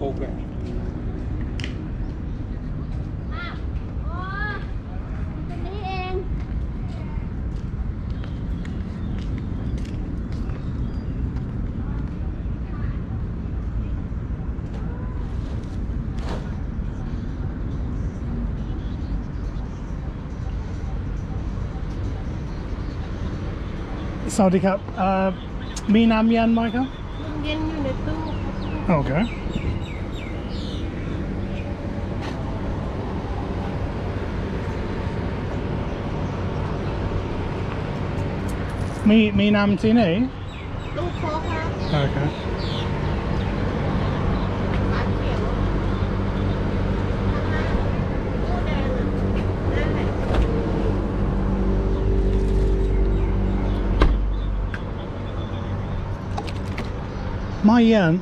program. Saudi Cup. Uh, Me Okay. Mi mi nam xin ấy. Ờ, okay. Mai yên.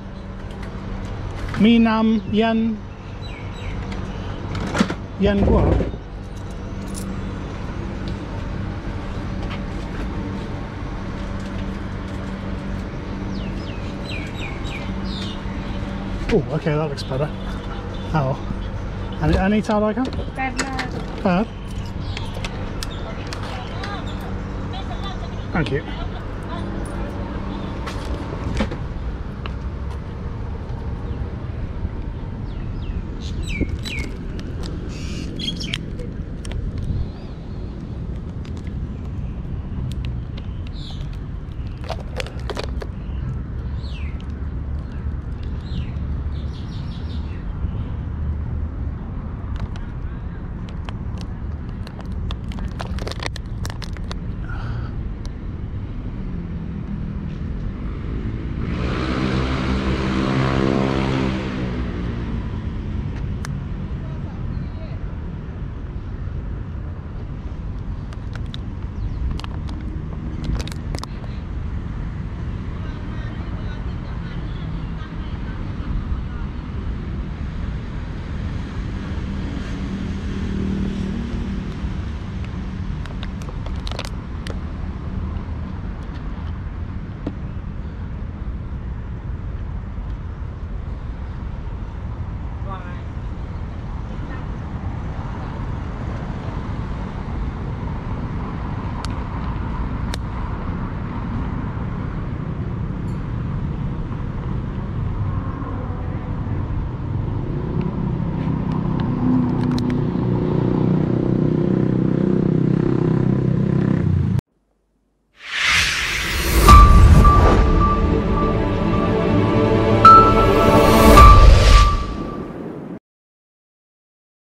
Mi nam yên. Yên của. Oh, okay, that looks better. Oh. Any, any towel I can? Bad. Thank you.